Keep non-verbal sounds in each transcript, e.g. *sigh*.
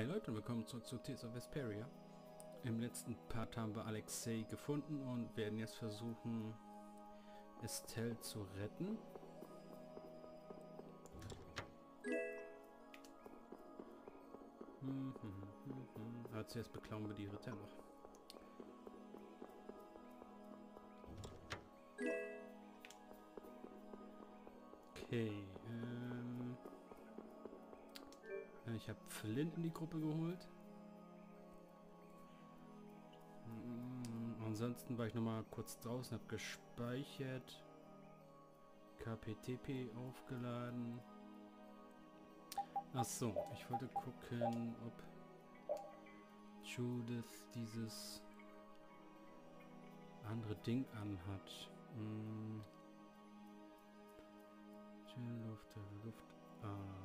Hi Leute und willkommen zurück zu Tears of Vesperia. Im letzten Part haben wir Alexei gefunden und werden jetzt versuchen, Estelle zu retten. Hm, hm, hm, hm. Aber zuerst beklauen wir die Ritter noch. Okay, Ich habe Flint in die Gruppe geholt. Mm, Ansonsten war ich noch mal kurz draußen, habe gespeichert. KPTP aufgeladen. Ach so, ich wollte gucken, ob Judith dieses andere Ding anhat. Hm. Luft, Luftarzt.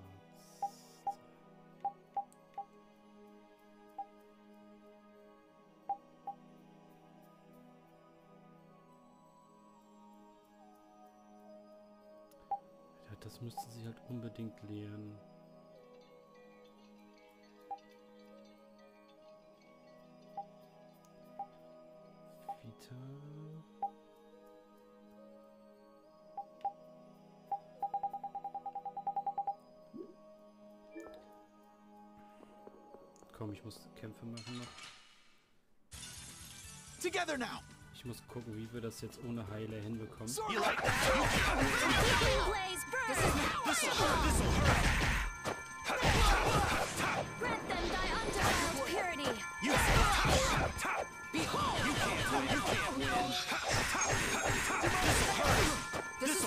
Das müsste sie halt unbedingt lernen. Vita. Komm, ich muss Kämpfe machen noch. Together now! Ich muss gucken, wie wir das jetzt ohne Heiler hinbekommen. This'll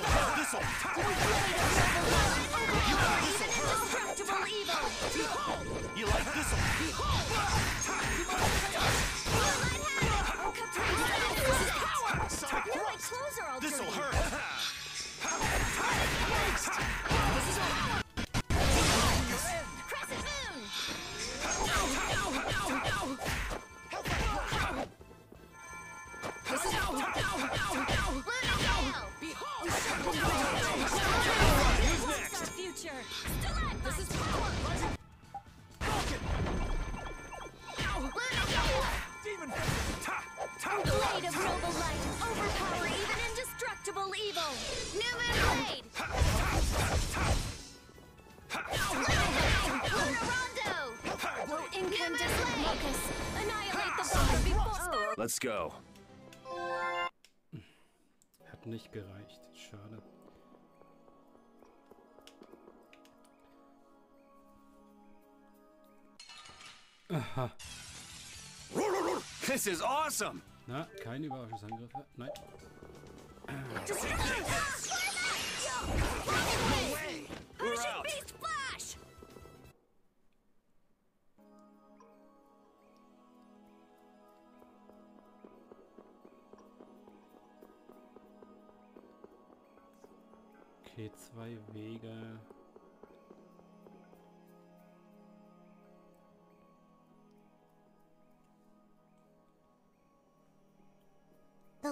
hurt, this'll hurt! Let's go. Hat nicht gereicht. Schade. Aha. This is awesome! Na, keine Überraschungsangriffe. Nein.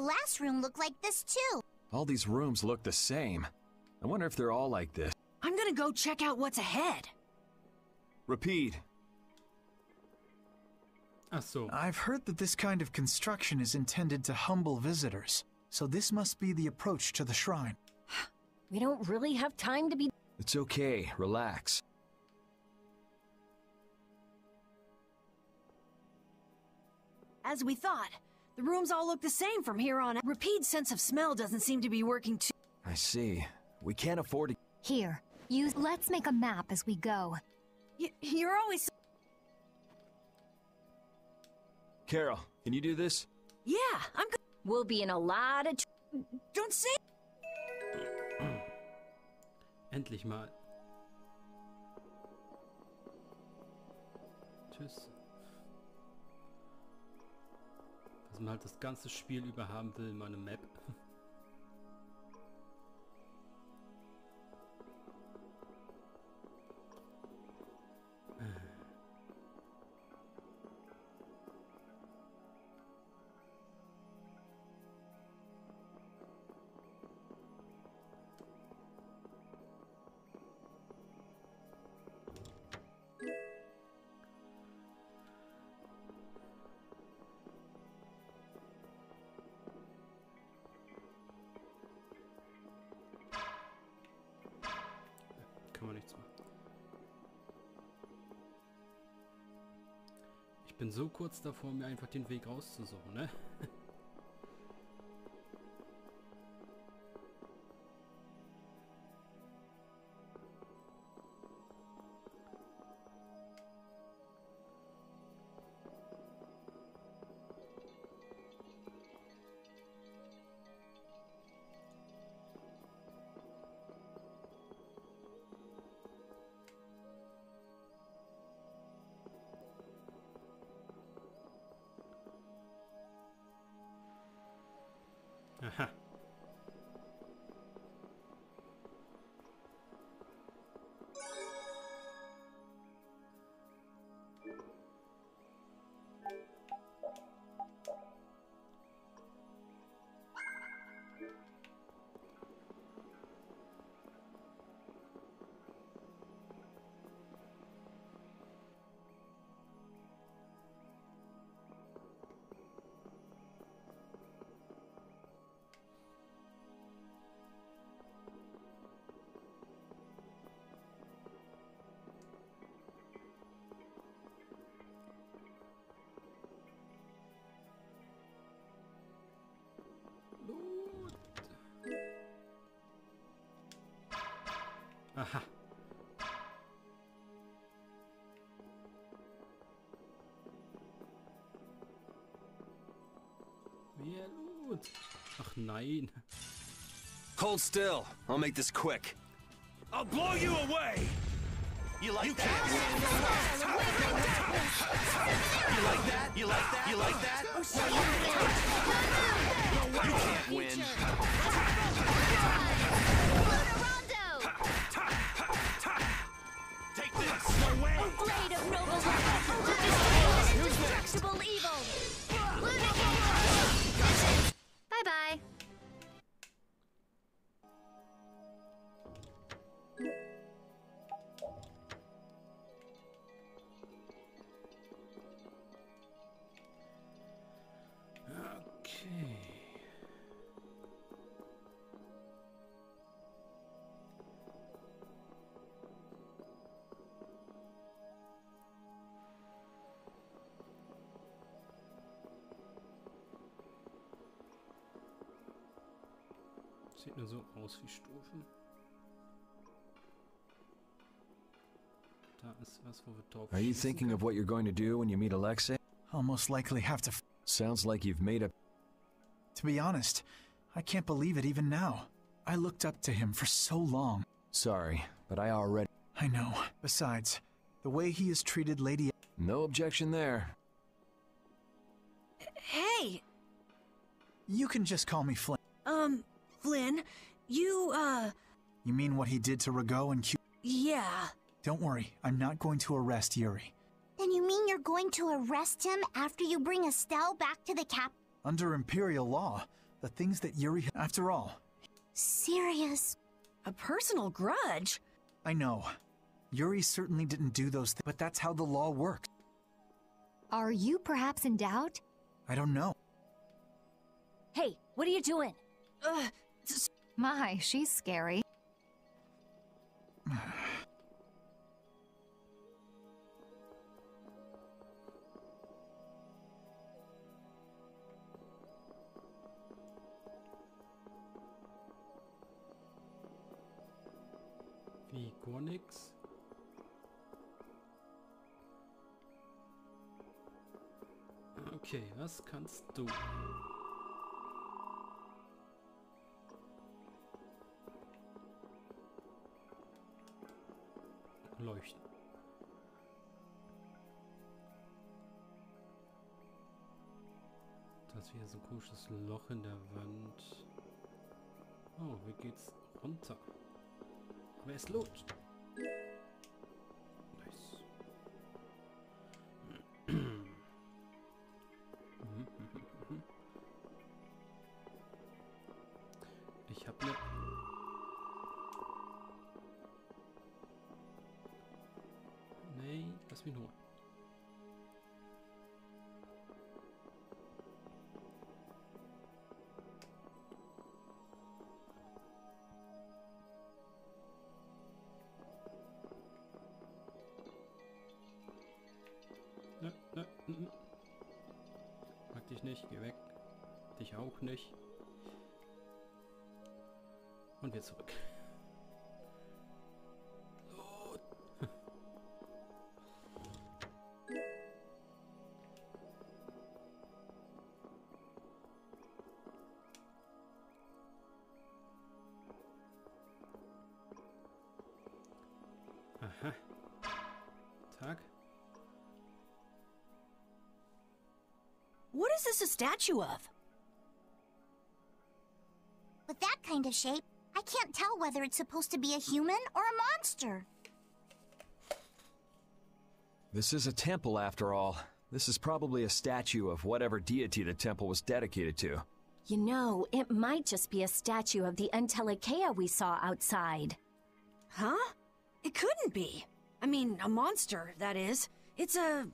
Last room looked like this too. All these rooms look the same. I wonder if they're all like this. I'm gonna go check out what's ahead. Repede. Ach so. I've heard that this kind of construction is intended to humble visitors, so this must be the approach to the shrine. *sighs* We don't really have time to be. It's okay. Relax. As we thought, the rooms all look the same from here on. Repede sense of smell doesn't seem to be working too. I see. We can't afford to. Here, use. Let's make a map as we go. Y- you're always. So- Karol, can you do this? yeah, I'm. Go- we'll be in a lot of. Tr- don't say. Endlich mal. Tschüss. Was man halt das ganze Spiel über haben will, mal eine Map. Bin so kurz davor, mir einfach den Weg rauszusuchen, ne? Mehr Loot. Ach nein. Hold still. I'll make this quick. I'll blow you away! You like that? You like that? You like that? You like that? You oh, can't win. Take this! No way! Blade of noble light! To destroy indestructible evil! Bye-bye. Sieht nur so aus wie Stufen. Da ist was, wo wir drauf Are you thinking of what you're going to do when you meet Alexei? I'll most likely have to. F- Sounds like you've made up. to be honest, I can't believe it even now. I looked up to him for so long. Sorry, but I already. I know. Besides, the way he has treated Lady. No objection there. Hey, You can just call me Flynn. um, Flynn, you, uh, You mean what he did to Ragou and Q? yeah. Don't worry, I'm not going to arrest Yuri. Then you mean you're going to arrest him after you bring Estelle back to the cap? Under Imperial law, the things that Yuri. After all, Serious. A personal grudge? I know. Yuri certainly didn't do those things, but that's how the law works. Are you perhaps in doubt? I don't know. Hey, what are you doing? Uh, My, she's scary. Wie gar nix. Okay, was kannst du? Komisches Loch in der Wand. Oh, wie geht's runter? Aber es lohnt. Nice. Ich hab ne... Nee, lass mich nur. Nicht, geh weg. Dich auch nicht. Und wir zurück. What is this a statue of? With that kind of shape, I can't tell whether it's supposed to be a human or a monster. This is a temple after all. This is probably a statue of whatever deity the temple was dedicated to. You know, it might just be a statue of the Entelexeia we saw outside. Huh? It couldn't be. I mean, a monster, that is. It's a.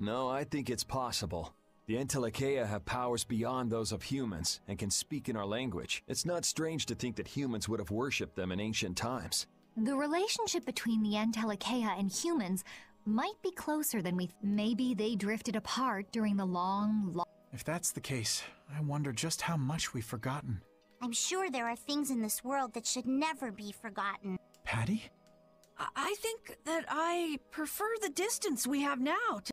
But No, I think it's possible. The Entelexeia have powers beyond those of humans and can speak in our language. It's not strange to think that humans would have worshipped them in ancient times. The relationship between the Entelexeia and humans might be closer than we. Th- Maybe they drifted apart during the long, long. If that's the case, I wonder just how much we've forgotten. I'm sure there are things in this world that should never be forgotten. Patty? I- I think that I prefer the distance we have now to.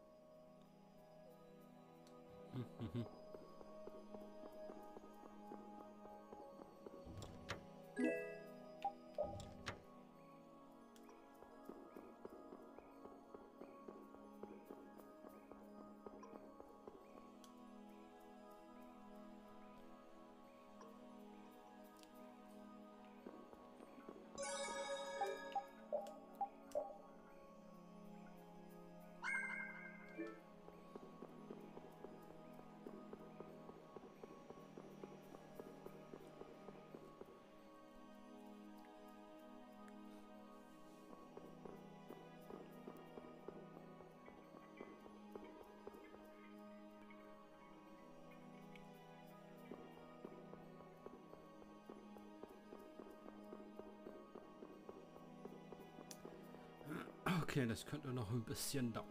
Okay, das könnte noch ein bisschen dauern.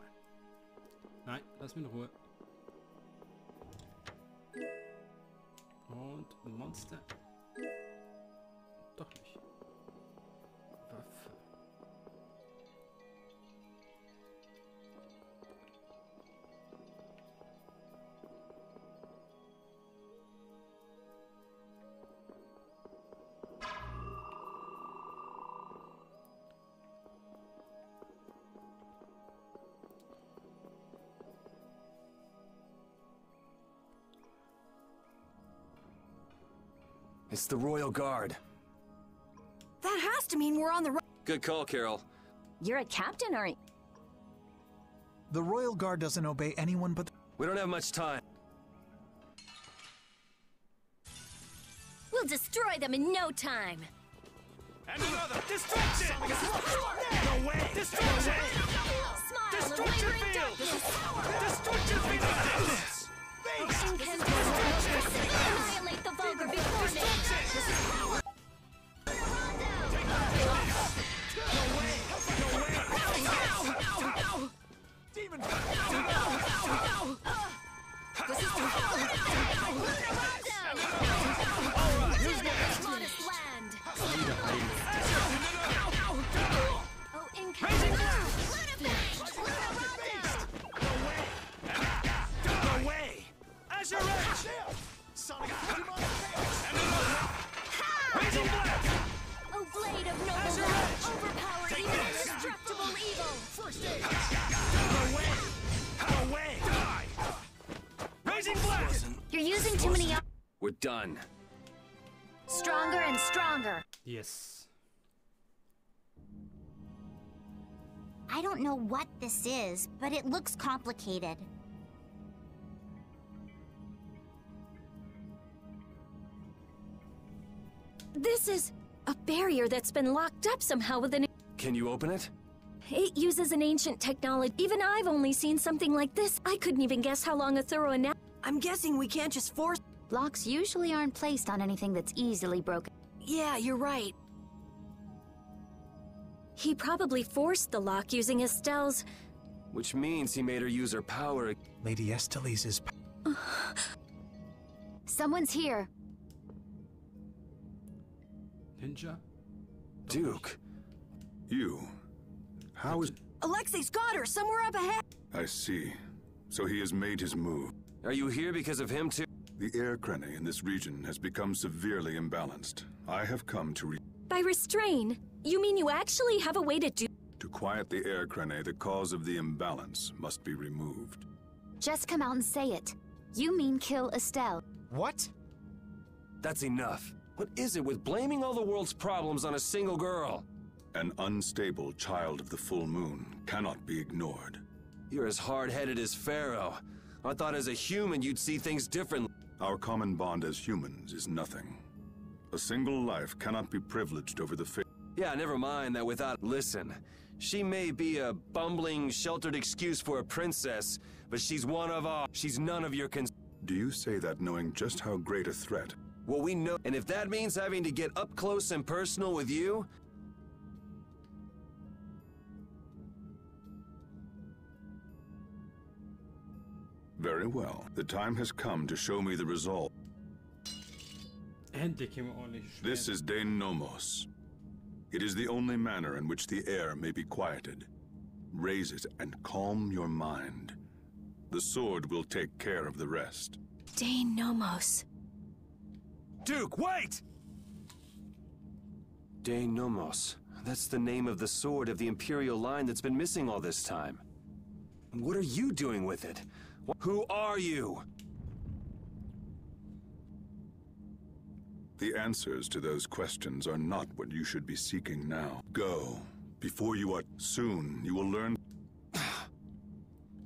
Nein, lass mich in Ruhe. Und Monster. Doch nicht. It's the Royal Guard. That has to mean we're on the right. Good call, Karol. You're a captain, aren't you? The Royal Guard doesn't obey anyone but. We don't have much time. We'll destroy them in no time. And another distraction! No way! Distraction! Done. Stronger and stronger. Yes. I don't know what this is, but it looks complicated. This is a barrier that's been locked up somehow with an. Can you open it? It uses an ancient technology. Even I've only seen something like this. I couldn't even guess how long a thorough analysis. I'm guessing we can't just force. Locks usually aren't placed on anything that's easily broken. Yeah, you're right. He probably forced the lock using Estelle's. Which means he made her use her power. Lady Estellise's *sighs* Someone's here. Ninja? Duke. You. How is... Alexei's got her somewhere up ahead. I see. So he has made his move. Are you here because of him too? The Aer Krene in this region has become severely imbalanced. I have come to re By restrain, you mean you actually have a way to do. to quiet the Aer Krene, the cause of the imbalance must be removed. Just come out and say it. You mean kill Estelle. What? That's enough. What is it with blaming all the world's problems on a single girl? An unstable child of the full moon cannot be ignored. You're as hard-headed as Phaeroh. I thought as a human you'd see things differently. Our common bond as humans is nothing. A single life cannot be privileged over the fate. Yeah, never mind that without... Listen, she may be a bumbling, sheltered excuse for a princess, but she's one of our... She's none of your cons... Do you say that knowing just how great a threat? Well, we know... And if that means having to get up close and personal with you... Very well. The time has come to show me the result. Endlich hier mal ordentlich This is Dein Nomos. It is the only manner in which the air may be quieted. Raise it and calm your mind. The sword will take care of the rest. Dein Nomos. Duke, wait! Dein Nomos. That's the name of the sword of the Imperial line that's been missing all this time. What are you doing with it? Wh- Who are you? The answers to those questions are not what you should be seeking now. Go. Before you are soon, you will learn.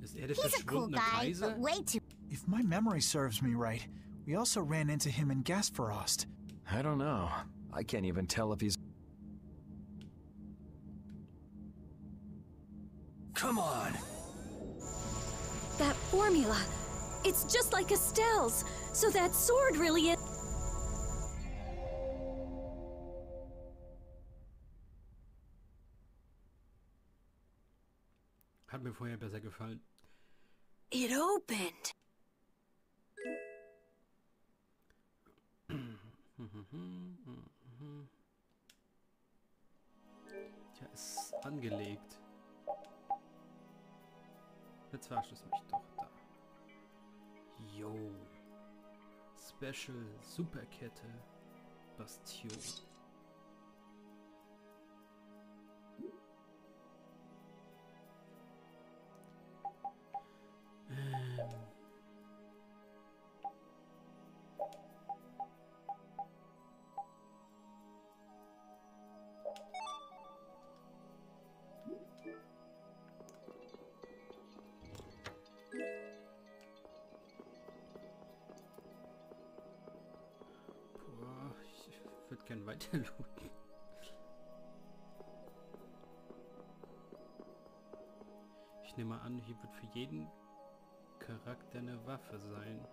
Ist He's a cool guy, but way too. If my memory serves me right, we also ran into him in Ghasfarost. I don't know. I can't even tell if he's. Come on! That formula. It's just like Estelle's. So that sword really is. Hat mir vorher besser gefallen. It opened. *clears throat* Tja, ist angelegt. Jetzt verarscht es mich doch da. Yo. Special Superkette. Bastion. Weiter looten. Ich nehme an, hier wird für jeden Charakter eine Waffe sein.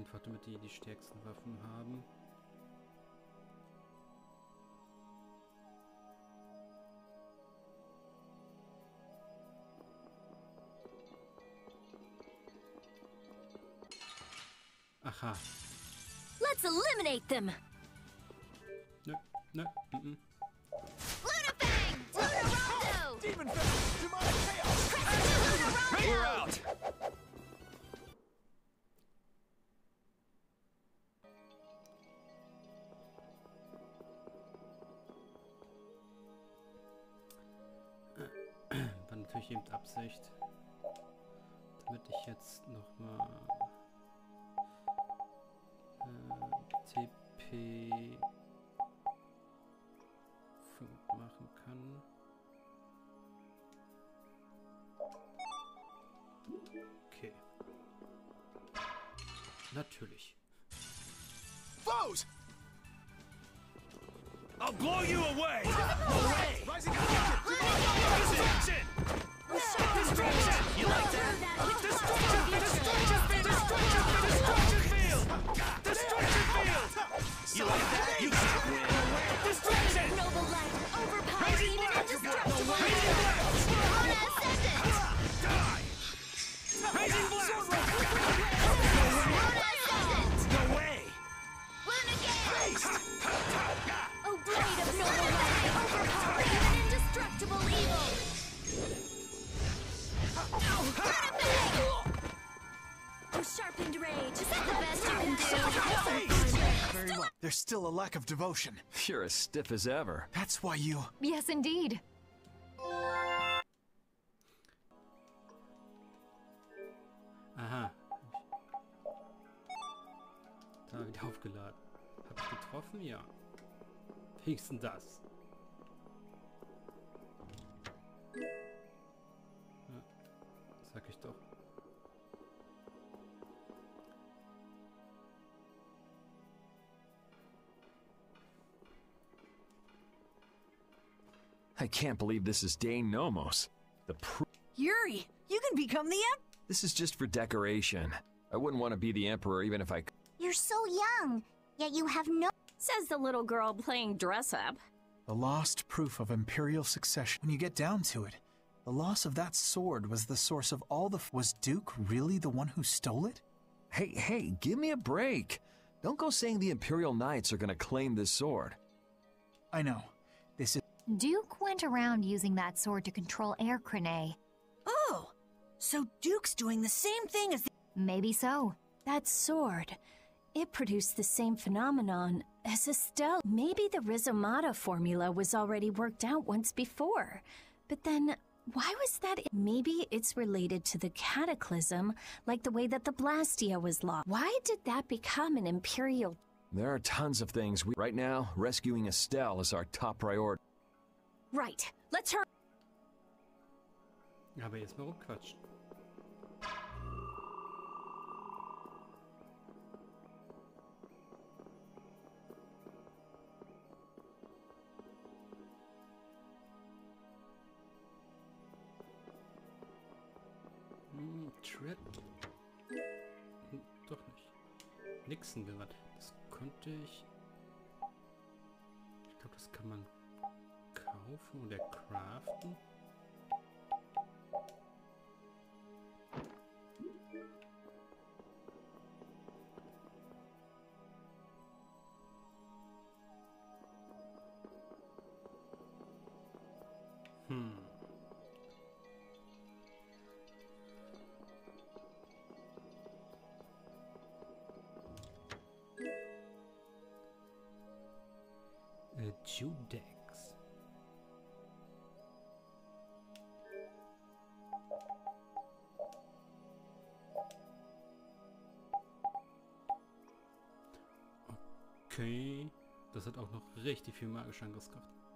Einfach damit die die stärksten Waffen haben. Aha. Let's eliminate them. Nö, nö, mm Natürlich. Foes! I'll blow you away! Away! Rising Destruction! Destruction! You like that? Destruction! Destruction! Destruction! Destruction field! Destruction field! You like that? You can't win! Gale! Oh, blade of noble light, overpower even indestructible evil! Oh, sharpened rage, is that the best you can do? Very well. There's still a lack of devotion. You're as stiff as ever. That's why you. Yes, indeed. Aha. Da wieder aufgeladen. Hab ich getroffen? Ja. Wenigstens das. Ja, sag ich doch. I can't believe this is Dein Nomos. The pr- Yuri, you can become the Emperor. This is just for decoration. I wouldn't want to be the Emperor even if I could. You're so young, yet you have no. Says the little girl playing dress up. The lost proof of imperial succession. When you get down to it, the loss of that sword was the source of all the. F- was Duke really the one who stole it? Hey, hey, give me a break. Don't go saying the Imperial Knights are gonna claim this sword. I know. This is. Duke went around using that sword to control Aer Krene. Oh, so Duke's doing the same thing as the. Maybe so. That sword, it produced the same phenomenon as Estelle. Maybe the Rizomata formula was already worked out once before. But then, why was that? Maybe it's related to the cataclysm, like the way that the Blastia was lost. Why did that become an Imperial? There are tons of things we. Right now, rescuing Estelle is our top priority. Right, let's hurry. Aber jetzt mal rumquatschen. Tread. Hm, doch nicht. Nixon gerannt. Das konnte ich. Ich glaube, das kann man kaufen oder craften. Judex. Okay. Das hat auch noch richtig viel magische Angriffskraft.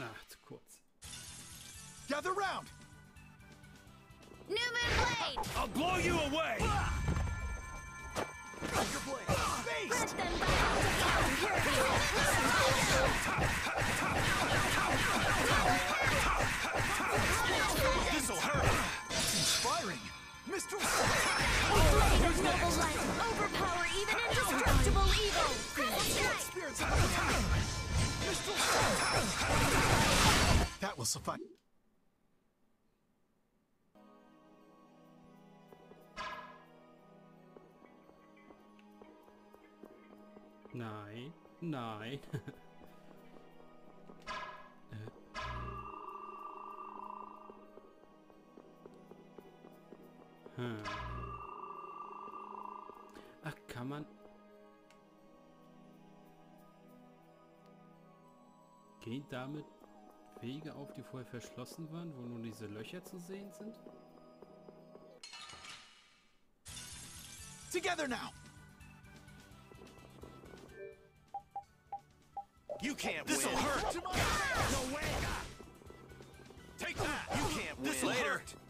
Ach, zu kurz. Gather round! New Moon Blade! I'll blow you away! Ah! Let them bow to This'll hurt! Inspiring! Mistral Blade noble light, overpower even indestructible evil! Crystal strike! Spirits Mistral That will suffice. Nein, nein. *laughs* Hm. Ach, kann man... Gehen damit Wege auf, die vorher verschlossen waren, wo nur diese Löcher zu sehen sind? Together now! You can't This'll win. hurt. No way. Take that. You can't win. This'll Later. hurt.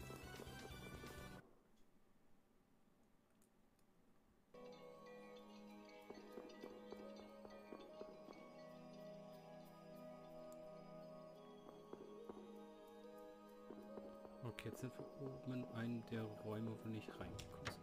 Jetzt sind wir oben in einem der Räume, wo wir nicht reingekommen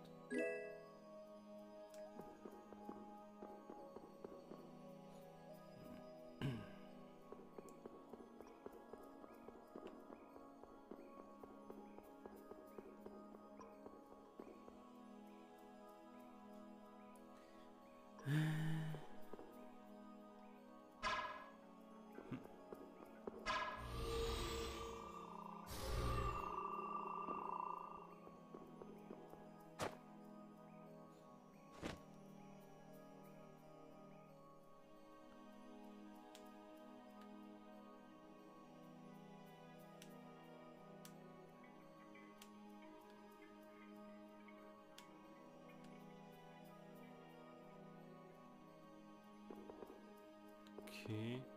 sind.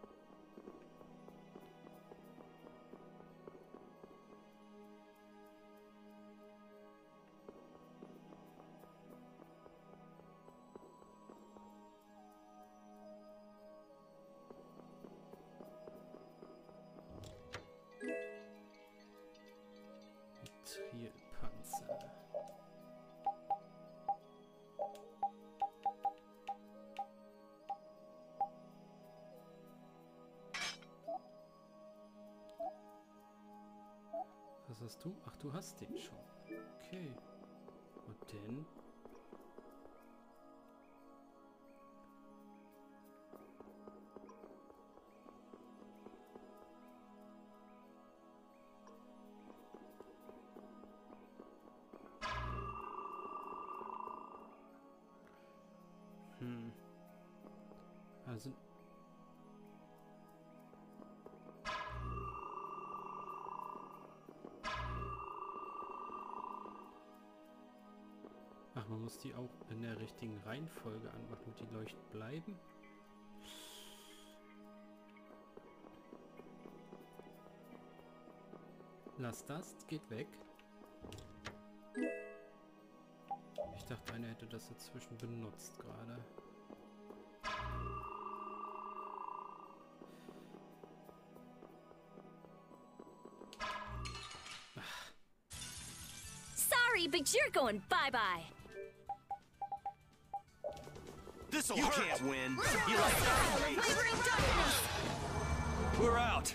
Was hast du? Ach, du hast den schon. Okay. Und denn? Die auch in der richtigen Reihenfolge anmachen, damit die leuchten bleiben. Lass das, geht weg. Ich dachte, einer hätte das dazwischen benutzt gerade. Sorry, but you're going bye-bye. This'll you can't win. You like that? We're out.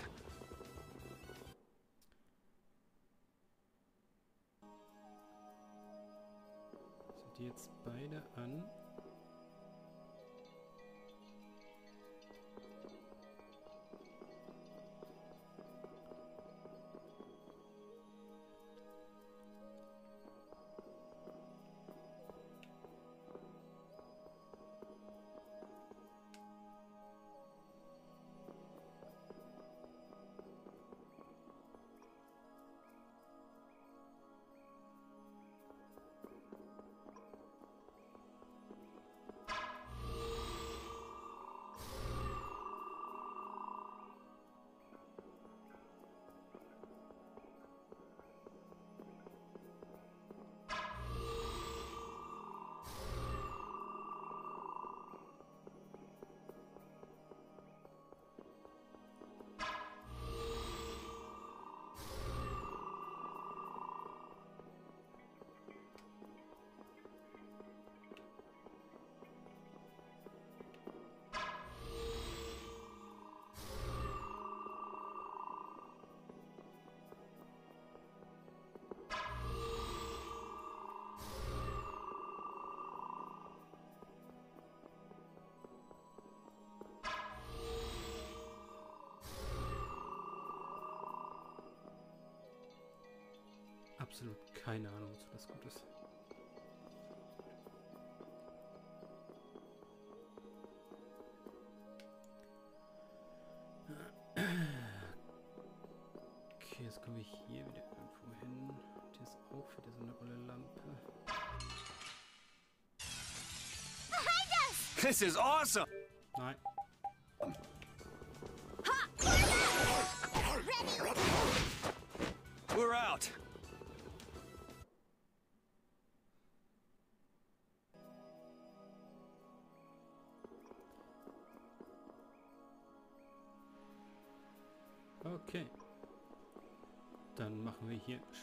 Sind die jetzt beide an? Absolut keine Ahnung, wozu das gut ist. Okay, jetzt komme ich hier wieder irgendwo hin. Hier ist auch wieder so eine olle Lampe. This is awesome! Nein. We're out!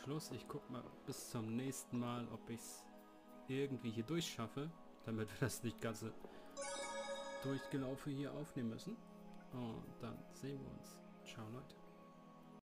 Schluss. Ich guck mal bis zum nächsten Mal, ob ich es irgendwie hier durchschaffe, damit wir das nicht ganze durchgelaufen hier aufnehmen müssen. Und dann sehen wir uns. Ciao Leute.